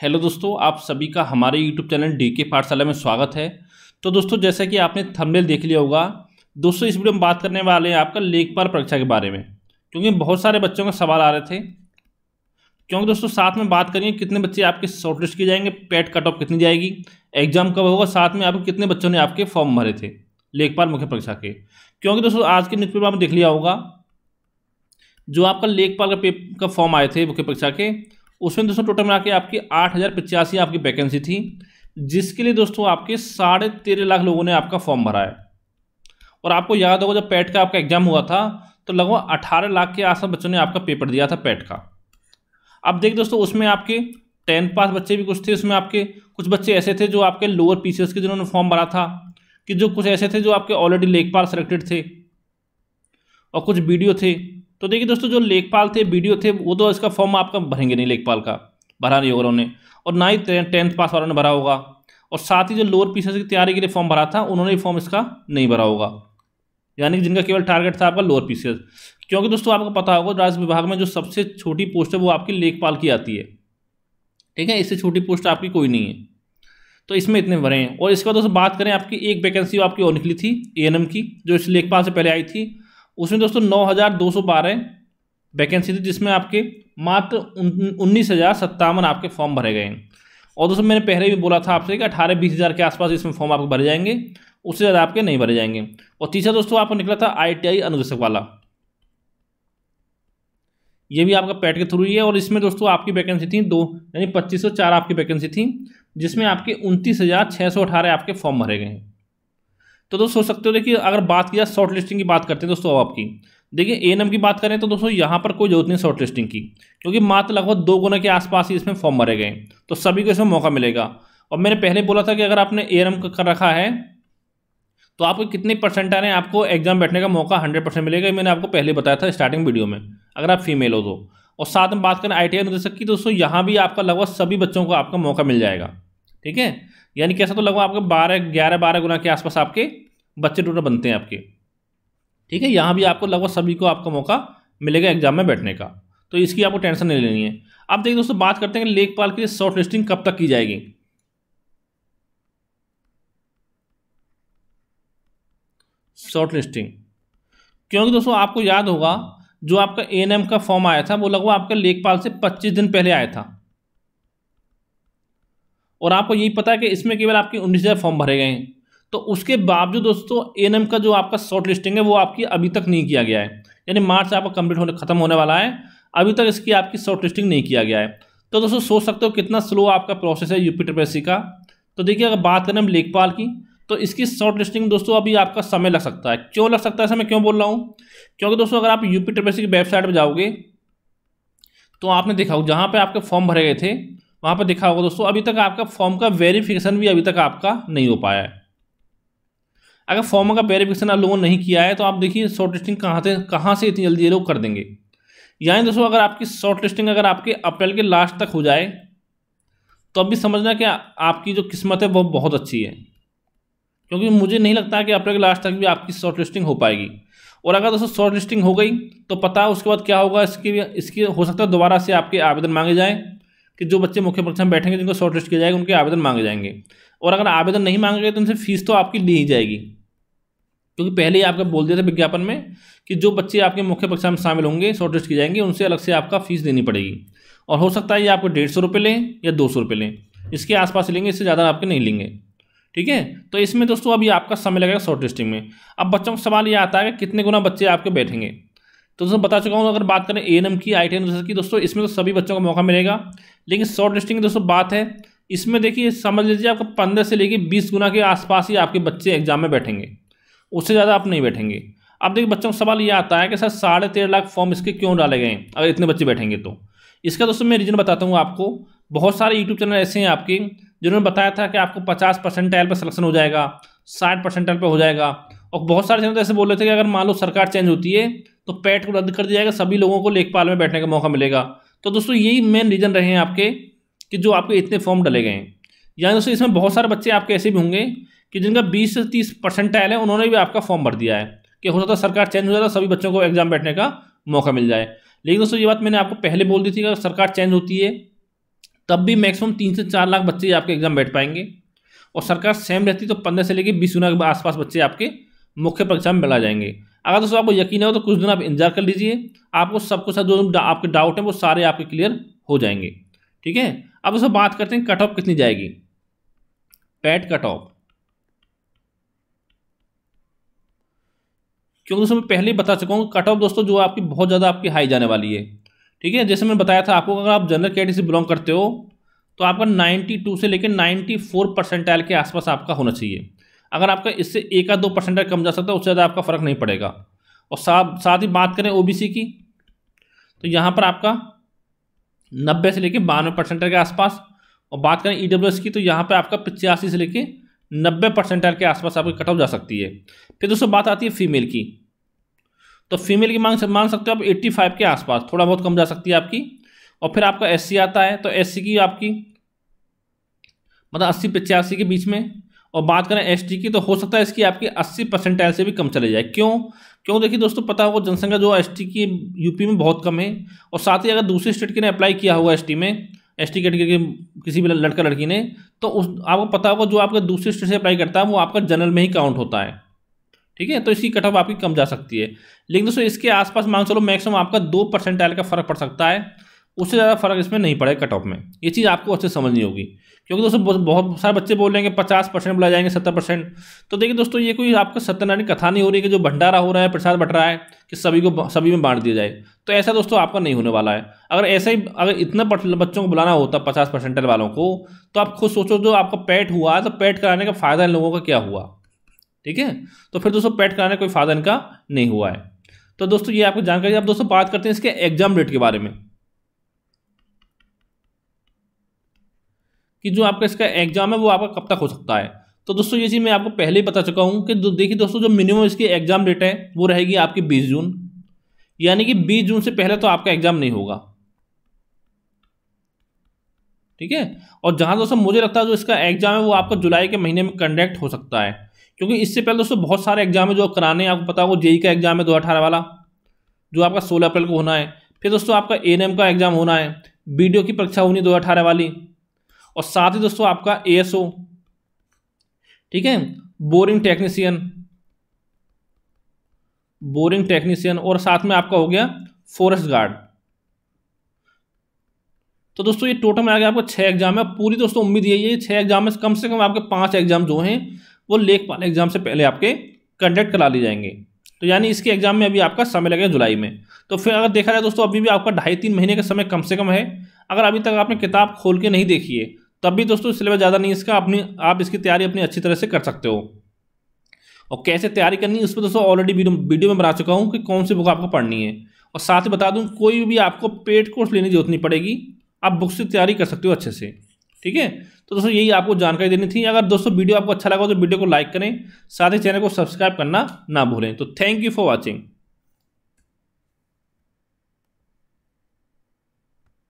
Hello दोस्तों, आप सभी का हमारे यूट्यूब चैनल डी के पाठशाला में स्वागत है। तो दोस्तों, जैसा कि आपने थंबनेल देख लिया होगा, दोस्तों, इस वीडियो में बात करने वाले हैं आपका लेखपाल परीक्षा के बारे में, क्योंकि बहुत सारे बच्चों का सवाल आ रहे थे। क्योंकि दोस्तों, साथ में बात करिए कितने बच्चे आपके शॉर्टलिस्ट किए जाएँगे पेट कट ऑफ़ कितनी जाएगी एग्ज़ाम कब होगा, साथ में आपके कितने बच्चों ने आपके फॉर्म भरे थे लेखपाल मुख्य परीक्षा के। क्योंकि दोस्तों, आज के न्यूज़ पेपर आपने देख लिया होगा, जो आपका लेखपाल का पेपर का फॉर्म आए थे मुख्य परीक्षा के उसमें दोस्तों टोटल मिला के आपकी आठ हज़ार पचासी आपकी वैकेंसी थी, जिसके लिए दोस्तों आपके साढ़े तेरह लाख लोगों ने आपका फॉर्म भरा है। और आपको याद होगा जब पैट का आपका एग्ज़ाम हुआ था तो लगभग अठारह लाख के आसपास बच्चों ने आपका पेपर दिया था पैट का। अब देख दोस्तों, उसमें आपके टेंथ पास बच्चे भी कुछ थे, उसमें आपके कुछ बच्चे ऐसे थे जो आपके लोअर पीसीएस के जिन्होंने फॉर्म भरा था, कि जो कुछ ऐसे थे जो आपके ऑलरेडी लेखपाल सेलेक्टेड थे, और कुछ वीडियो थे। तो देखिए दोस्तों, जो लेखपाल थे वीडियो थे, वो तो इसका फॉर्म आपका भरेंगे नहीं लेखपाल का, भरा नहीं होगा उन्होंने। और ना ही टेंथ पास वालों ने भरा होगा। और साथ ही जो लोअर पीसेस की तैयारी के लिए फॉर्म भरा था, उन्होंने फॉर्म इसका नहीं भरा होगा। यानी कि जिनका केवल टारगेट था आपका लोअर पीसेस क्योंकि दोस्तों, आपको पता होगा राज्य विभाग में जो सबसे छोटी पोस्ट है, वो आपकी लेखपाल की आती है। ठीक है, इससे छोटी पोस्ट आपकी कोई नहीं है। तो इसमें इतने भरे हैं। और इसके बाद दोस्तों, बात करें आपकी, एक वैकेंसी आपकी और निकली थी एएनएम की, जो इस लेखपाल से पहले आई थी। उसमें दोस्तों नौ हज़ार दो सौ बारह वैकेंसी थी, जिसमें आपके मात्र उन्नीस हज़ार सत्तावन आपके फॉर्म भरे गए हैं। और दोस्तों मैंने पहले भी बोला था आपसे कि अठारह बीस हज़ार के आसपास इसमें फॉर्म आपके भरे जाएँगे, उससे ज़्यादा आपके नहीं भरे जाएँगे। और तीसरा दोस्तों, आपको निकला था आई टी आई अनुदेशक वाला। ये भी आपका पैट के थ्रू ही है, और इसमें दोस्तों आपकी वैकेंसी थी दो, यानी पच्चीस सौ चार आपकी वैकेंसी थी, जिसमें आपके उनतीस हज़ार छः सौ अठारह आपके फॉर्म भरे गए हैं। तो दोस्तों सोच सकते हो, देखिए, अगर बात किया शॉर्ट लिस्टिंग की बात करते हैं दोस्तों आपकी। देखिए ए की बात करें तो दोस्तों यहाँ पर कोई ज़रूरत नहीं शॉर्ट लिस्टिंग की, क्योंकि मात्र लगभग दो गुना के आसपास ही इसमें फॉर्म भरे गए तो सभी को इसमें मौका मिलेगा। और मैंने पहले बोला था कि अगर आपने ए कर रखा है तो आपको कितने परसेंट आ रहे हैं, आपको एग्ज़ाम बैठने का मौका हंड्रेड परसेंट मिलेगा मैंने आपको पहले बताया था स्टार्टिंग वीडियो में, अगर आप फीमेल हो तो। और साथ में बात करें आई टी आई की, दोस्तों यहाँ भी आपका लगभग सभी बच्चों को आपका मौका मिल जाएगा। ठीक है? यानी कैसा तो लगभग आपके बारह, ग्यारह, बारह गुना के आसपास आपके बच्चे टोटल बनते हैं आपके। ठीक है? यहाँ भी आपको लगभग सभी को आपका मौका मिलेगा एग्ज़ाम में बैठने का। तो इसकी आपको टेंशन नहीं लेनी है। अब देखिए दोस्तों, बात करते हैं कि लेखपाल की शॉर्ट लिस्टिंग कब तक की जाएगी। शॉर्ट लिस्टिंग क्योंकि दोस्तों, आपको याद होगा, जो आपका एएनएम का फॉर्म आया था, वो लगभग आपका लेखपाल से 25 दिन पहले आया था। और आपको यही पता है कि इसमें केवल आपके उन्नीस हज़ार फॉर्म भरे गए हैं। तो उसके बावजूद दोस्तों ए का जो आपका शॉर्ट लिस्टिंग है, वो आपकी अभी तक नहीं किया गया है। यानी मार्च आपका कंप्लीट होने, खत्म होने वाला है। अभी तक इसकी आपकी शॉर्ट लिस्टिंग नहीं किया गया है। तो दोस्तों, सोच सकते हो कितना स्लो आपका प्रोसेस है यूपी ट्रिपेसी का। तो देखिए, अगर बात करें हम लेखपाल की तो इसकी शॉर्ट लिस्टिंग दोस्तों अभी आपका समय लग सकता है। क्यों लग सकता है समय क्यों बोल रहा हूँ? क्योंकि दोस्तों, अगर आप यूपी ट्रिपेसी की वेबसाइट पर जाओगे तो आपने देखा हो जहाँ पर आपके फॉर्म भरे गए थे वहाँ पर देखा होगा दोस्तों, अभी तक आपका फॉर्म का वेरिफिकेशन भी अभी तक आपका नहीं हो पाया है। अगर फॉर्म का वेरिफिकेशन आप लोगों ने नहीं किया है तो आप देखिए शॉर्ट लिस्टिंग कहाँ से कहाँ से इतनी जल्दी ये लोग कर देंगे। यानी दोस्तों, अगर आपकी शॉर्ट लिस्टिंग अगर आपके अप्रैल के लास्ट तक हो जाए तो अभी समझना कि आपकी जो किस्मत है, वो बहुत अच्छी है। क्योंकि मुझे नहीं लगता कि अप्रैल के लास्ट तक भी आपकी शॉर्ट लिस्टिंग हो पाएगी। और अगर दोस्तों शॉर्ट लिस्टिंग हो गई तो पता है उसके बाद क्या होगा, इसकी इसकी, हो सकता है दोबारा से आपके आवेदन मांगे जाएँ। कि जो बच्चे मुख्य परीक्षा में बैठेंगे, जिनको शॉर्ट लिस्ट किया जाएगा, उनके आवेदन मांगे जाएँगे। और अगर आवेदन नहीं मांगे गए तो उनसे फ़ीस तो आपकी ली ही जाएगी। क्योंकि पहले ही आपका बोल दिया था विज्ञापन में कि जो बच्चे आपके मुख्य परीक्षा में शामिल होंगे शॉर्ट लिस्ट किए जाएँगे, उनसे अलग से आपका फ़ीस देनी पड़ेगी। और हो सकता है ये आपको डेढ़ सौ रुपये लें या दो सौ रुपये लें। इसके आसपास लेंगे, इससे ज़्यादा आपके नहीं लेंगे। ठीक है? तो इसमें दोस्तों अभी आपका समय लगेगा शॉर्ट लिस्टिंग में। अब बच्चों का सवाल ये आता है कि कितने गुना बच्चे आपके बैठेंगे? तो दोस्तों बता चुका हूँ, अगर बात करें ए एन एम की आई टी की, दोस्तों, इसमें तो सभी बच्चों को मौका मिलेगा। लेकिन शॉर्ट लिस्टिंग की दोस्तों बात है, इसमें देखिए, समझ लीजिए आपको पंद्रह से लेकर बीस गुना के आसपास ही आपके बच्चे एग्ज़ाम में बैठेंगे। उससे ज़्यादा आप नहीं बैठेंगे। अब देखिए बच्चों का सवाल ये आता है कि सर, साढ़े तेरह लाख फॉर्म इसके क्यों डाले गए अगर इतने बच्चे बैठेंगे तो? इसका दोस्तों मैं रीज़न बताता हूँ आपको। बहुत सारे यूट्यूब चैनल ऐसे हैं आपके, जिन्होंने बताया था कि आपको पचास परसेंटाइल पर सिलेक्शन हो जाएगा, साठ परसेंटाइल पर हो जाएगा। और बहुत सारे चैनल तो ऐसे बोल रहे थे कि अगर मान लो सरकार चेंज होती है तो पैट को रद्द कर दिया जाएगा, सभी लोगों को लेखपाल में बैठने का मौका मिलेगा। तो दोस्तों, यही मेन रीज़न रहे हैं आपके कि जो आपके इतने फॉर्म डले गए हैं। यानी दोस्तों, इसमें बहुत सारे बच्चे आपके ऐसे भी होंगे कि जिनका बीस से तीस परसेंटाइल है, उन्होंने भी आपका फॉर्म भर दिया है कि हो सकता है सरकार चेंज हो जाए तो सभी बच्चों को एग्ज़ाम बैठने का मौका मिल जाए। लेकिन दोस्तों, ये बात मैंने आपको पहले बोल दी थी कि सरकार चेंज होती है, तब भी मैक्सिमम तीन से चार लाख बच्चे आपके एग्ज़ाम बैठ पाएँगे। और सरकार सेम रहती तो पंद्रह से लेकर बीस गुना के आसपास बच्चे आपके मुख्य परीक्षा में मिला जाएँगे। अगर दोस्तों आपको यकीन हो तो कुछ दिन आप इंतज़ार कर लीजिए। आपको सब कुछ जो आपके डाउट हैं, वो सारे आपके क्लियर हो जाएँगे। ठीक है? अब दोस्तों बात करते हैं कट ऑफ़ कितनी जाएगी। पैट कट ऑफ़ क्योंकि दोस्तों मैं पहले ही बता चुका हूँ कट ऑफ़ दोस्तों जो आपकी बहुत ज़्यादा आपकी हाई जाने वाली है। ठीक है? जैसे मैंने बताया था आपको, अगर आप जनरल कैटेगरी से बिलोंग करते हो तो आपका 92 से लेकर 94 परसेंटाइल के आसपास आपका होना चाहिए। अगर आपका इससे एक या दो परसेंटाइल कम जा सकता है, उससे ज़्यादा आपका फ़र्क नहीं पड़ेगा। और साथ साथ ही बात करें ओबीसी की तो यहाँ पर आपका नब्बे से लेकर बानवे परसेंटाइल के आसपास, और बात करें ई e की तो यहाँ पर आपका पचासी से लेकर नब्बे परसेंटाइल के आसपास आपकी कट ऑफ़ जा सकती है। फिर दोस्तों बात आती है फीमेल की तो फीमेल की मांग मान सकते हो आप एट्टी फाइव के आसपास, थोड़ा बहुत कम जा सकती है आपकी, और फिर आपका एससी आता है तो एससी की आपकी मतलब अस्सी, पचासी के बीच में और बात करें एसटी की तो हो सकता है इसकी आपकी अस्सी परसेंटाइल से भी कम चले जाए। क्यों? क्यों? देखिए दोस्तों, पता होगा जनसंख्या जो एसटी की यूपी में बहुत कम है और साथ ही अगर दूसरी स्टेट के ने अप्लाई किया हुआ एस में एस टी कैटेगरी के किसी भी लड़का लड़की ने तो उस, आपको पता होगा जो आपका दूसरे स्टेट से अप्लाई करता है, वो आपका जनरल में ही काउंट होता है। ठीक है? तो इसकी कट ऑफ़ आपकी कम जा सकती है। लेकिन दोस्तों, इसके आसपास मान चलो मैक्सिमम आपका दो परसेंटाइल का फ़र्क पड़ सकता है। उससे ज़्यादा फ़र्क इसमें नहीं पड़ेगा कट ऑफ़ में। ये चीज़ आपको अच्छे समझनी होगी। क्योंकि दोस्तों, बहुत सारे बच्चे बोल रहे हैं कि पचास परसेंट बुला जाएँगे, सत्तर परसेंट। तो देखिए दोस्तों, ये कोई आपका सत्यनारायण कथा नहीं हो रही है कि जो भंडारा हो रहा है, प्रसाद बट रहा है, कि सभी को, सभी में बांट दिया जाए। तो ऐसा दोस्तों आपका नहीं होने वाला है। अगर ऐसा ही, अगर इतना बच्चों को बुलाना होता, पचास परसेंटल वालों को तो आप खुद सोचो, जो आपका पेट हुआ तो पेट कराने का फ़ायदा इन लोगों का क्या हुआ? ठीक है? तो फिर दोस्तों पेट कराने का कोई फ़ायदा इनका नहीं हुआ है। तो दोस्तों, ये आपको जानकारी, अब दोस्तों बात करते हैं इसके एग्ज़ाम डेट के बारे में। कि जो आपका इसका एग्ज़ाम है, वो आपका कब तक हो सकता है। तो दोस्तों, ये चीज़ मैं आपको पहले ही बता चुका हूँ कि देखिए दोस्तों, जो मिनिमम इसकी एग्ज़ाम डेट है, वो रहेगी आपकी बीस जून। यानी कि बीस जून से पहले तो आपका एग्ज़ाम नहीं होगा। ठीक है? और जहाँ दोस्तों मुझे लगता है जो इसका एग्ज़ाम है, वो आपका जुलाई के महीने में कंडक्ट हो सकता है। क्योंकि इससे पहले दोस्तों बहुत सारे एग्ज़ाम है जो कराने हैं, आपको पता होगा, जेई का एग्ज़ाम है दो अठारह वाला, जो आपका सोलह अप्रैल को होना है। फिर दोस्तों आपका एएनएम का एग्ज़ाम होना है बी की परीक्षा होनी दो अठारह वाली। और साथ ही दोस्तों आपका ए ठीक है? बोरिंग टेक्नीशियन बोरिंग टेक्नीशियन और साथ में आपका हो गया फॉरेस्ट गार्ड तो दोस्तों ये टोटल में आ गया आपको छः एग्ज़ाम है। पूरी दोस्तों उम्मीद यही है छः एग्ज़ाम में कम से कम आपके पाँच एग्ज़ाम जो हैं, वो लेखपाल एग्ज़ाम से पहले आपके कंडक्ट करा ली जाएँगे। तो यानी इसके एग्ज़ाम में अभी आपका समय लगेगा जुलाई में। तो फिर अगर देखा जाए दोस्तों, अभी भी आपका ढाई तीन महीने का समय कम से कम है। अगर अभी तक आपने किताब खोल के नहीं देखी है तब भी दोस्तों सिलेबस ज़्यादा नहीं इसका, अपनी आप इसकी तैयारी अपनी अच्छी तरह से कर सकते हो। और कैसे तैयारी करनी है उस पर दोस्तों ऑलरेडी वीडियो में बना चुका हूँ कि कौन सी बुक आपको पढ़नी है। और साथ ही बता दूँ, कोई भी आपको पेड कोर्स लेने की ज़रूरत नहीं पड़ेगी। आप बुक से तैयारी कर सकते हो अच्छे से, ठीक है? तो दोस्तों यही आपको जानकारी देनी थी। अगर दोस्तों वीडियो आपको अच्छा लगा तो वीडियो को लाइक करें, साथ ही चैनल को सब्सक्राइब करना ना भूलें। तो थैंक यू फॉर वॉचिंग